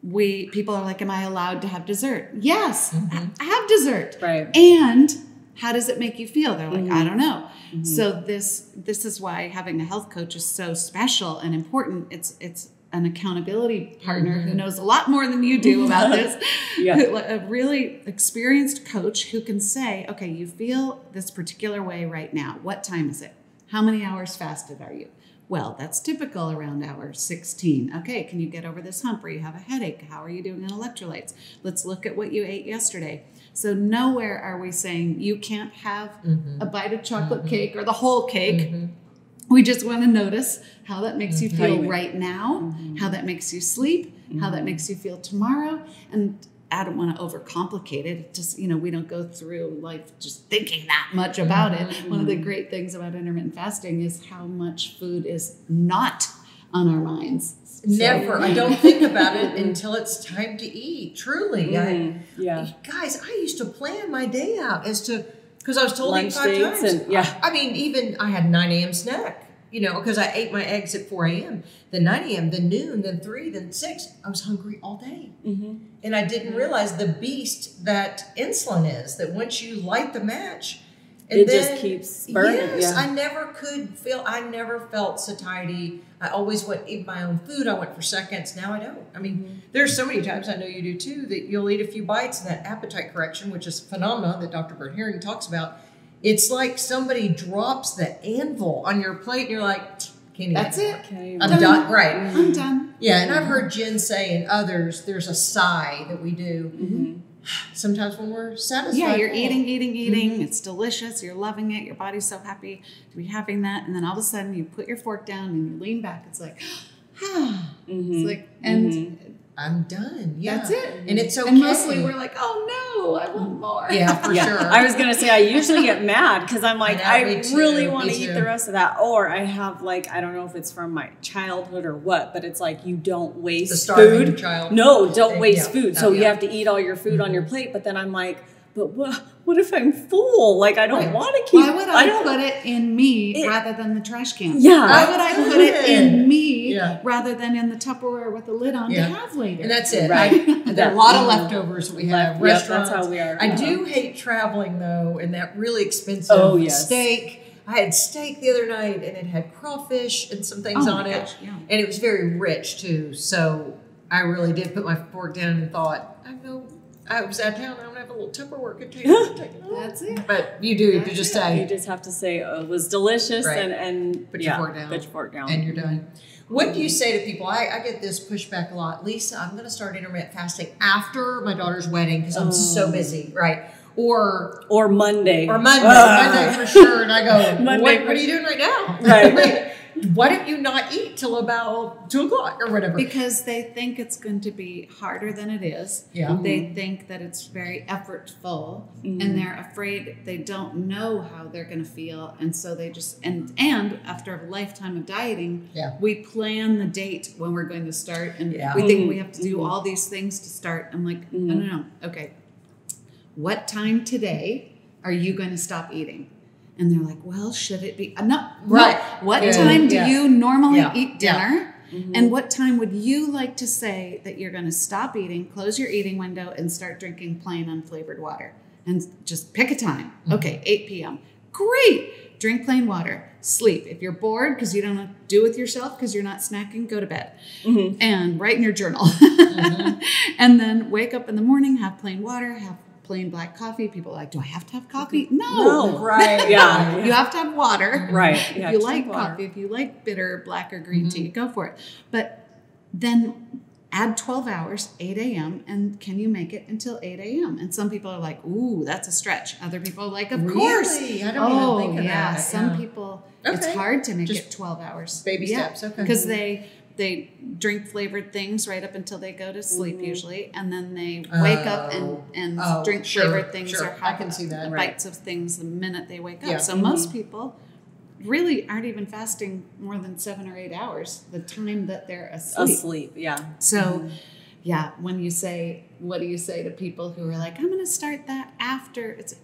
we people are like, "Am I allowed to have dessert?" Yes, Mm-hmm. ha- have dessert. Right. And how does it make you feel? They're like, Mm-hmm. I don't know. So this this is why having a health coach is so special and important. It's it's an accountability partner who mm-hmm. knows a lot more than you do about this. Mm-hmm. Yeah. Who- a really experienced coach who can say, okay, you feel this particular way right now. What time is it? How many hours fasted are you? Well, that's typical around hour 16. Okay, can you get over this hump where you have a headache? How are you doing on electrolytes? Let's look at what you ate yesterday. So, nowhere are we saying you can't have mm-hmm. a bite of chocolate mm-hmm. cake or the whole cake. We just want to notice how that makes you mm-hmm. feel right now, mm-hmm. how that makes you sleep, how that mm-hmm. makes you feel tomorrow. And I don't want to overcomplicate it. It Just, you know, we don't go through life just thinking that much about it. One of the great things about intermittent fasting is how much food is not on our minds. So- Never. I don't think about it until it's time to eat. Truly. I, Mm, yeah. Guys, I used to plan my day out as to because I was told to eat Lunch five times. and- yeah. I, I mean, even I had 9 a.m. snack, you know, because I ate my eggs at 4 a.m., then 9 a.m., then noon, then 3, then 6. I was hungry all day. Mm-hmm. And I didn't realize the beast that insulin is, that once you light the match, and It just keeps burning, Yes, yeah. I never could feel. I never felt satiety. I always went eat my own food. I went for seconds. Now I don't. I mean, Mm-hmm. there's so many times I know you do too that you'll eat a few bites and that appetite correction, which is a phenomenon that Dr. Bert Herring talks about. It's like somebody drops the anvil on your plate, and you're like, can't eat That's it. Okay. I'm done. Right. Mm-hmm. I'm done. Yeah, and I've mm-hmm. heard Gin say and others, there's a sigh that we do mm-hmm. Sometimes when we're satisfied. Yeah, you're eating, eating, eating. It's delicious. You're loving it. Your body's so happy to be having that. And then all of a sudden, you put your fork down and you lean back. It's like, ah. It's like, and I'm done. Yeah. that's it. And it's okay. And mostly we're like, oh no, I want mm. more. yeah, for yeah. sure. I was gonna say I usually get mad because I'm like I know, I, too, really want to eat the rest of that, or I have like I don't know if it's from my childhood or what, but it's like you don't waste The food. child. No, don't waste yeah. food. Oh, So you have to eat all your food on your mm-hmm. plate. But then I'm like, but what? What if I'm full? Like I don't Right. want to keep. Why would I, don't. put it in me It- rather than the trash can? Yeah. Why would I put it in me Yeah. rather than in the Tupperware with the lid on Yeah. to have later? and that's it. Right. I- there are a lot of leftovers that we have. Left- yep, Restaurants. that's how we are. I do hate traveling though, and that really expensive Oh, yes. steak. I had steak the other night, and it had crawfish and some things Oh on my it, gosh, yeah. and it was very rich too. So I really did put my fork down and thought, I know I was out of town. I don't have a little Tupperware container. to take it home." That's it. But you do. You just it. say, You just have to say oh, it was delicious Right. and and Put your yeah, fork down. Put your fork down. and you're done. What do you say to people? I, I get this pushback a lot. Lisa, I'm going to start intermittent fasting after my daughter's wedding because I'm so busy, right? Or or Monday. or Monday, Ah. Monday for sure. And I go, Monday what, what are you doing right now? Right. Why don't you not eat till about two o'clock or whatever? Because they think it's going to be harder than it is. Yeah. They think that it's very effortful and mm. they're afraid they don't know how they're going to feel. And so they just, and, and after a lifetime of dieting, Yeah. we plan the date when we're going to start. And Yeah. we think we mm. have to do mm-hmm. all these things to start. I'm like, no, mm. no, no. Okay. What time today are you going to stop eating? And they're like, well, should it be? Uh, no, no. Right. What Yeah. time do Yeah. you normally Yeah. eat dinner? And what time would you like to say that you're going to stop eating, close your eating window, and start drinking plain unflavored water? And just pick a time. Mm-hmm. Okay, 8 p.m. Great. Drink plain water. Sleep. If you're bored because you don't know do with yourself because you're not snacking, go to bed and write in your journal. and then wake up in the morning, have plain water, have plain black coffee. People are like, do I have to have coffee? No. No. right. Yeah. You have to have water. Right. If you like water. coffee, if you like bitter, black or green tea, Mm-hmm. go for it. But then add 12 hours, 8 a.m., and can you make it until 8 a.m.? And some people are like, ooh, that's a stretch. Other people are like, of course. Really? I don't oh, even think of yeah. that. Some Yeah. people, it's hard to make Just it 12 hours. baby steps, okay. Because they, they drink flavored things right up until they go to sleep Mm-hmm. usually, and then they wake up and, Oh. and Oh, drink sure, flavored things sure. or I have can see that. bites of things the minute they wake up. Yeah. So most people really aren't even fasting more than seven or eight hours, the time that they're asleep. Asleep. Yeah. So, yeah, when you say, what do you say to people who are like, I'm going to start that after? It's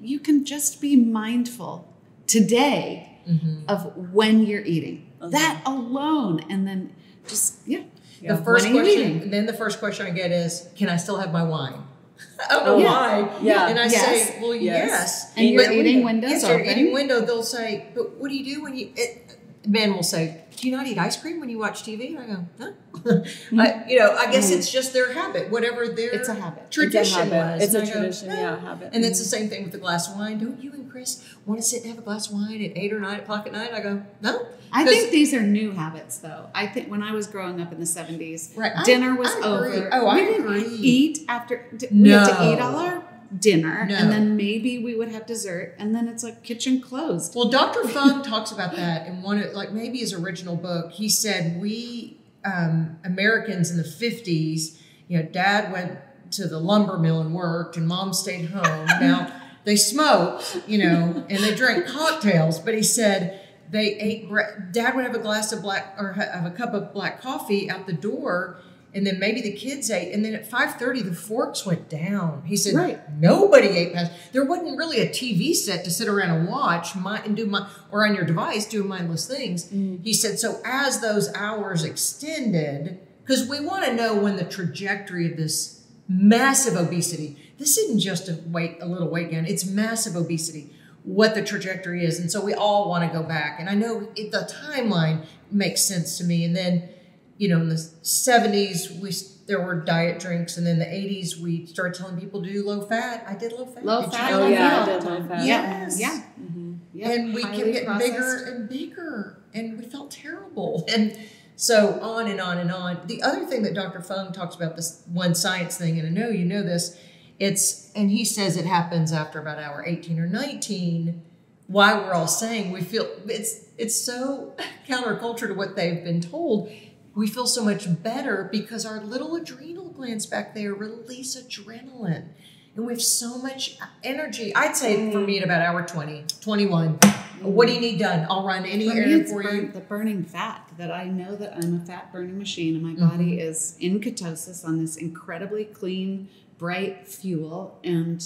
you can just be mindful today Mm-hmm. of when you're eating. Mm-hmm. That alone, and then just yeah. The first when question, eating? then the first question I get is, "Can I still have my wine?" oh, don't Yeah. why. Yeah. And I Yes. say, "Well, Yes. yes." And your But- eating window's yes, your open. eating window. They'll say, "But what do you do when you?" It, men will say, "Do you not eat ice cream when you watch TV?" And I go, "Huh." Hmm. I, you know, I guess hmm. it's just their habit, whatever their It's a habit. tradition it's a habit. was. It's a And I go, tradition. Yeah, habit. And it's the hmm. same thing with the glass of wine. Don't you and Chris want to sit and have a glass of wine at eight or nine o'clock at night? I go, no. I think these are new habits, though. I think when I was growing up in the 70s, Right. Dinner was I over. Oh, I didn't agree. eat after, we had to eat all our dinner, No. and then maybe we would have dessert, and then it's like kitchen closed. Well, Dr. Fung talks about that in one of, like maybe his original book. He said we um, Americans in the fifties, you know, Dad went to the lumber mill and worked, and Mom stayed home. Now they smoked, you know, and they drank cocktails. But he said they ate. bre- Dad would have a glass of black or have a cup of black coffee out the door. And then maybe the kids ate, and then at five thirty the forks went down. He said, Right. Nobody ate past. There wasn't really a TV set to sit around and watch my, and do my or on your device doing mindless things. Mm. He said so as those hours extended, because we want to know when the trajectory of this massive obesity. This isn't just a weight a little weight gain; it's massive obesity. What the trajectory is, and so we all want to go back. And I know it, the timeline makes sense to me. And then, you know, in the seventies, we there were diet drinks, and then the eighties, we started telling people to do low fat. I did low fat. Low Did you fat, know Oh low yeah, I did low fat. Yes. Yeah. Mm-hmm. Yep. and we Highly kept getting bigger and bigger, and we felt terrible, and so on and on and on. The other thing that Dr. Fung talks about this one science thing, and I know you know this, it's and he says it happens after about hour eighteen or nineteen. Why we're all saying we feel it's it's so counterculture to what they've been told. We feel so much better because our little adrenal glands back there release adrenaline. And we have so much energy. I'd say for me at about hour 20, 21. What do you need done? I'll run any For errand for burn, you. the burning fat that I know that I'm a fat burning machine and my body Mm-hmm. is in ketosis on this incredibly clean, bright fuel, and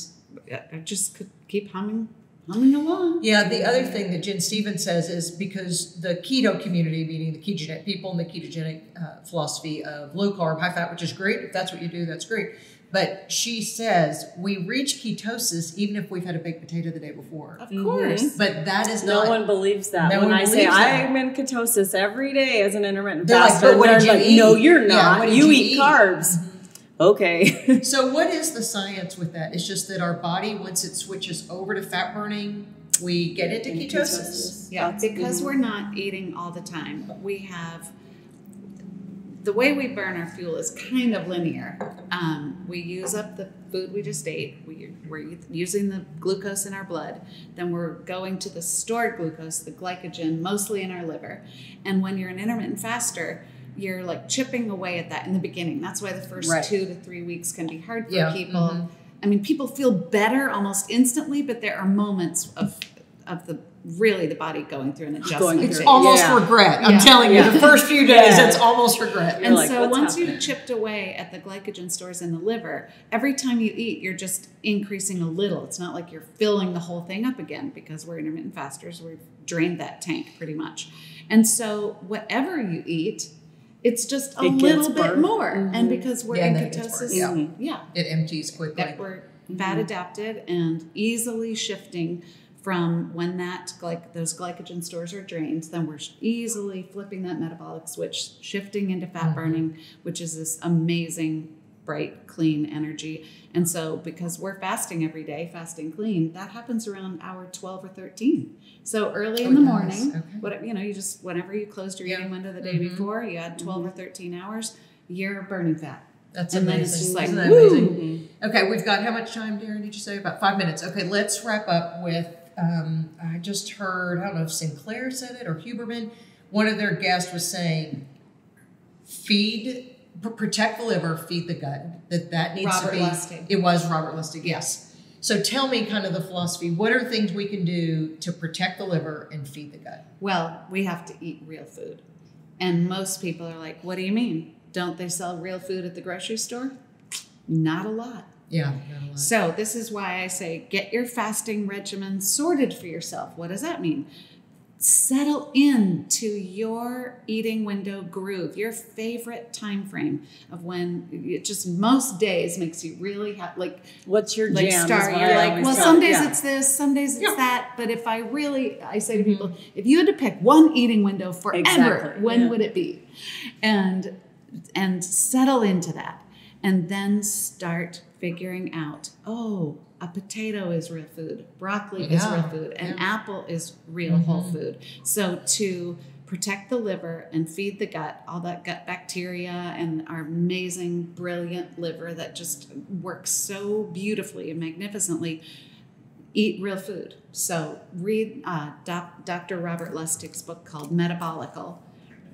I just could keep humming, humming along. Yeah, the other thing that Gin Stephens says is because the keto community, meaning the ketogenic people and the ketogenic uh, philosophy of low carb, high fat, which is great. If that's what you do, that's great. But she says we reach ketosis even if we've had a baked potato the day before. Of course. But that is No not. one believes that. No when one I say believes that. I'm in ketosis every day as an intermittent They're like, faster, "But what did you like, eat?" No, you're Yeah, not. what did you, you eat, eat? carbs. Okay. So what is the science with that? It's just that our body, once it switches over to fat burning, we get into Into ketosis. ketosis. Yeah, That's- because mhm. we're not eating all the time, we have the way we burn our fuel is kind of linear. Um, we use up the food we just ate. We, we're using the glucose in our blood. Then we're going to the stored glucose, the glycogen, mostly in our liver. And when you're an intermittent faster, you're like chipping away at that in the beginning. That's why the first Right. two to three weeks can be hard for Yeah, people. mhm. I mean, people feel better almost instantly, but there are moments of of the really the body going through an adjustment. It's through phase. almost Yeah. regret. I'm Yeah. telling you, the first few days, Yeah. it's almost regret. You're and like, so once happening?" you've chipped away at the glycogen stores in the liver, every time you eat, you're just increasing a little. It's not like you're filling the whole thing up again because we're intermittent fasters. We've drained that tank pretty much. And so whatever you eat, it's just a It little bit burned. more. Mhm. And because we're Yeah, in and then it gets ketosis, burned, yeah, It empties quickly. that we're fat adapted and easily shifting from when that like those glycogen stores are drained then we're easily flipping that metabolic switch shifting into fat burning which is this amazing bright clean energy and so because we're fasting every day fasting clean that happens around hour 12 or 13 so early Oh, in the does. morning Okay. what you know you just whenever you closed your Yeah. eating window the day Mhm. before you had 12 or 13 hours you're burning fat That's and then amazing. it's just like, Isn't that amazing? Okay, we've got how much time, Darren? Did you say about five minutes? Okay, let's wrap up with. Um, I just heard. I don't know if Sinclair said it or Huberman. One of their guests was saying, "Feed, pr- protect the liver, feed the gut." That that needs Robert to be. Lustig. It was Robert Lustig. Yes. So tell me, kind of the philosophy. What are things we can do to protect the liver and feed the gut? Well, we have to eat real food. And most people are like, what do you mean? Don't they sell real food at the grocery store? Not a lot. Yeah. not a lot. So, this is why I say get your fasting regimen sorted for yourself. What does that mean? Settle in to your eating window groove, your favorite time frame of when it just most days makes you really have like What's your like jam? star. You're I like, well, tell- some days yeah. it's this, some days it's Yeah. that. But if I really, I say to mm-hmm. people, if you had to pick one eating window forever, Exactly, when yeah. would it be? And and settle into that, and then start figuring out. Oh, a potato is real food. Broccoli is real food. An yeah. apple is real whole food. So to protect the liver and feed the gut, all that gut bacteria and our amazing, brilliant liver that just works so beautifully and magnificently. Eat real food. So read uh, doc, Dr. Robert Lustig's book called Metabolical.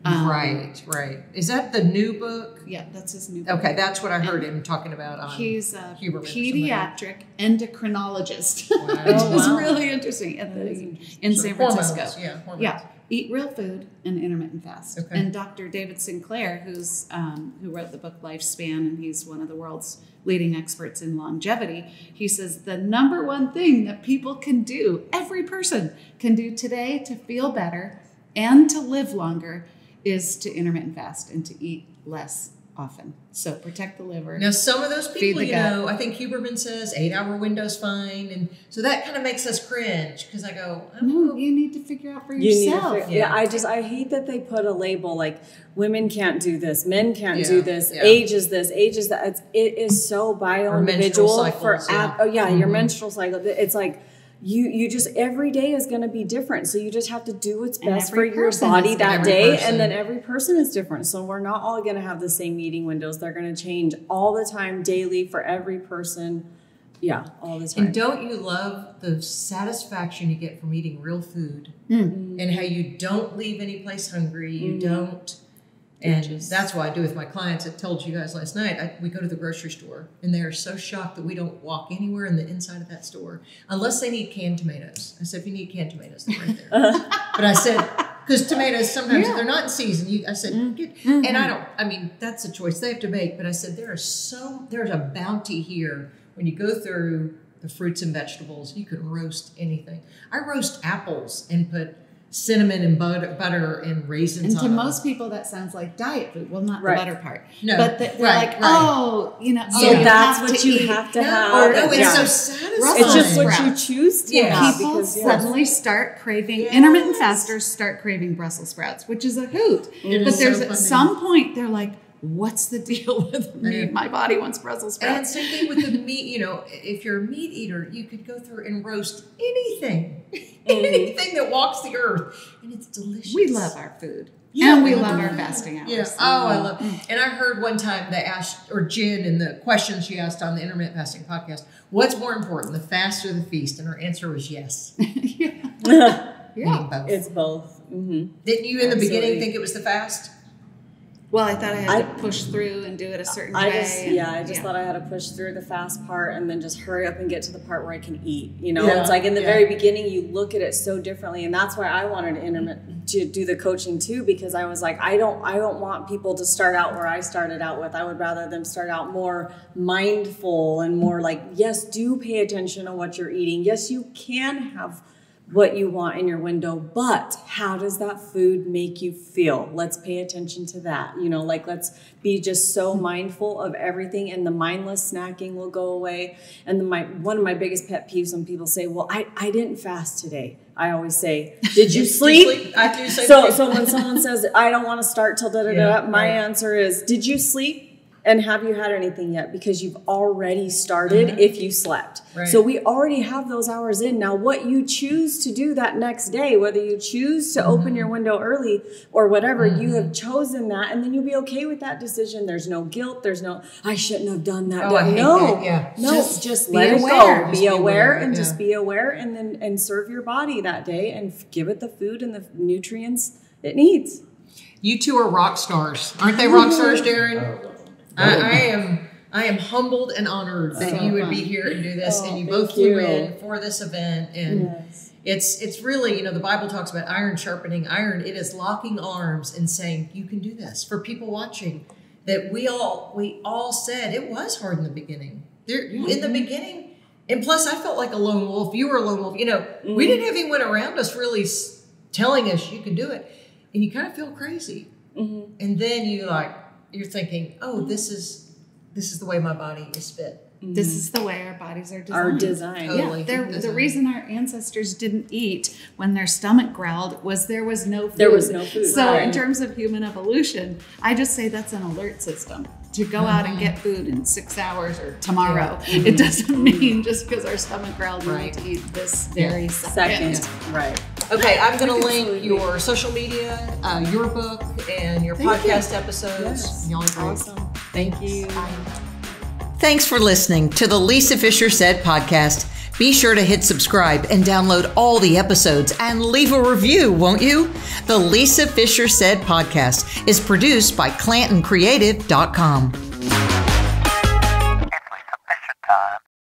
Um, right. Right. Is that the new book? Yeah, that's his new book. Okay, that's what I heard him talking about on. He's a Huberman pediatric endocrinologist, Wow. which Oh, is really interesting at the, is in San hormones, Francisco. Yeah, hormones. Yeah, eat real food and intermittent fast. Okay. And Dr. David Sinclair, who's um, who wrote the book Lifespan, and he's one of the world's leading experts in longevity. He says the number one thing that people can do, every person can do today to feel better and to live longer, is to intermittent fast and to eat less often. So protect the liver. Now, some of those Feed people, the you gut. know, I think Huberman says eight hour window's fine. And so that kind of makes us cringe because I go, I No, you need to figure out for You need to yourself. fig- yeah, I just I hate that they put a label like women can't do this, men can't Yeah, do this, yeah. age is this, age is that. It's, it is so bio individual for yeah. ab- oh yeah, your Mhm. menstrual cycle. It's like you you just every day is going to be different, so you just have to do what's best for your body that day, person. and then every person is different. So we're not all going to have the same eating windows. They're going to change all the time, daily for every person. Yeah, all the time. And don't you love the satisfaction you get from eating real food Mm. and how you don't leave any place hungry? You Mm. don't. And that's what I do with my clients. I told you guys last night. I, we go to the grocery store and they're so shocked that we don't walk anywhere in the inside of that store unless they need canned tomatoes. I said, if you need canned tomatoes, they're right there. Uh-huh. but I said, because tomatoes sometimes if they're not in season, you, I said, mm-hmm. get, mm-hmm. and I don't. I mean, that's a choice they have to make. But I said there is so there's a bounty here when you go through the fruits and vegetables. You can roast anything. I roast apples and put cinnamon and butter, butter and raisins. And to on most people, that sounds like diet food. Well, not Right. the butter part. No, but they- they're right, like, right. oh, you know, So oh, that's what you eat. have to No, have. oh, no, it's Yeah. so satisfying. It's just what you choose to Yeah. have People because yeah. suddenly start craving Yes. intermittent fasters start craving Brussels sprouts, which is a hoot. It but there's so at some point they're like, "What's the deal with me? Yeah. My body wants Brussels And sprouts." same thing with the meat. You know, if you're a meat eater, you could go through and roast anything, anything that walks the earth, and it's delicious. we love our food, Yeah, and we we love love our fasting hours. Yeah. Oh, I love. And I heard one time they asked, or Gin, in the question she asked on the intermittent fasting podcast, "What's more important, the fast or the feast?" And her answer was yes. yeah. Yeah. both. It's both. hmm Didn't you in the beginning think it was the fast? Well, I thought I had I- to push through and do it a certain I way. just and- yeah, I just thought I had to push through the fast part and then just hurry up and get to the part where I can eat. You know, Yeah, it's like in the yeah. very beginning you look at it so differently, and that's why I wanted intermittent to do the coaching too because I was like, I don't I don't want people to start out where I started out with. I would rather them start out more mindful and more like, yes, do pay attention to what you're eating. Yes, you can have what you want in your window, but how does that food make you feel? Let's pay attention to that. You know, like let's be just so mindful of everything and the mindless snacking will go away. And then my one of my biggest pet peeves when people say, Well, I, I didn't fast today. I always say, Did you sleep? sleep? I do say so so when someone says I don't want to start till da da Yeah, da, my right. answer is, Did you sleep? And have you had anything yet? Because you've already started Uh-huh. if you slept. Right. So we already have those hours in. Now, what you choose to do that next day, whether you choose to open Mm-hmm. your window early or whatever, you have chosen that, and then you'll be okay with that decision. There's no guilt. There's no, I shouldn't have done that. Oh, I hate no, that, yeah. no, Just just, be let aware. it go. Just Be be aware aware, and yeah. just be aware, and then and serve your body that day and give it the food and the nutrients it needs. You two are rock stars, aren't they? Rock stars, Darren. I, I am. I am humbled and honored that So you would be here and do this, Oh, and you both flew you. in for this event. And Yes. it's it's really you know the Bible talks about iron sharpening iron. It is locking arms and saying you can do this for people watching. That we all we all said it was hard in the beginning. There in the mm-hmm. beginning, and plus I felt like a lone wolf. You were a lone wolf. You know we mm-hmm. didn't have anyone around us really telling us you could do it, and you kind of feel crazy. Mm-hmm. And then you like you're thinking, oh, this is this is the way my body is fit. This mm-hmm. is the way our bodies are designed. Our design. Totally. Yeah, they're- the reason our ancestors didn't eat when their stomach growled was there was no food. There was no food, So, in terms of human evolution, I just say that's an alert system to go out and mm-hmm. get food in six hours or tomorrow. It mm-hmm. doesn't mean just because our stomach growled, we Right. need to eat this very second. Second, right. Okay, I'm going to link your social media, uh, your book, and your podcast episodes. Yes. Y'all are. Awesome. Thank you. Thanks for listening to the Lisa Fischer Said podcast. Be sure to hit subscribe and download all the episodes and leave a review, won't you? The Lisa Fischer Said podcast is produced by ClantonCreative.com.